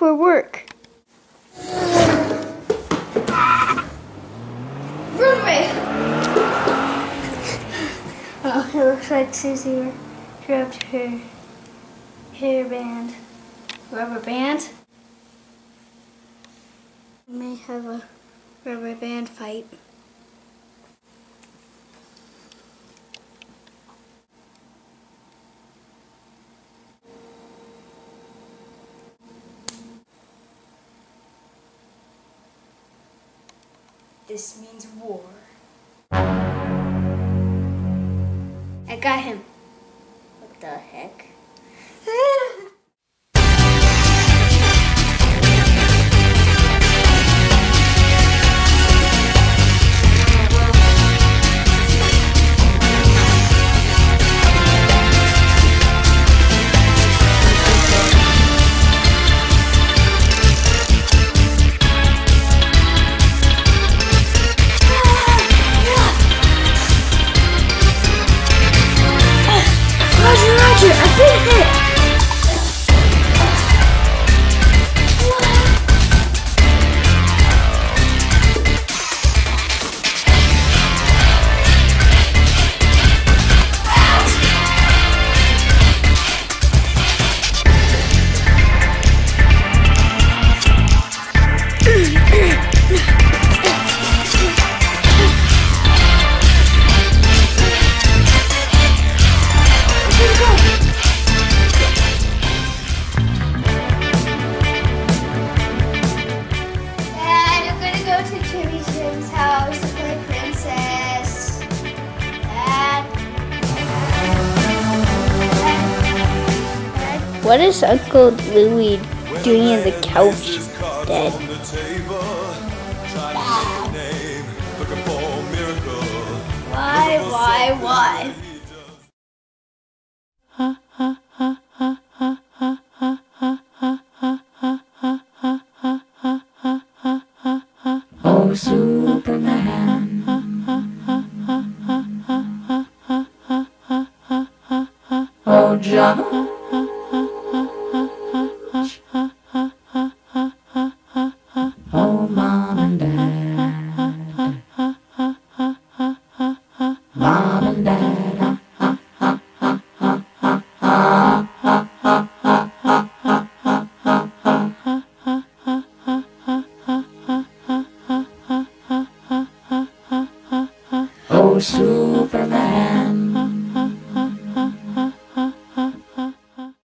for work. Run away! Oh, it looks like Susie dropped her hairband. Rubber band? We may have a rubber band fight. This means war. I got him. What the heck? What is Uncle Louie doing in the couch, Dad? Why, why, why? Oh, Superman. Oh, John. Oh, Mom and Dad. Mom and Dad. Oh, Superman.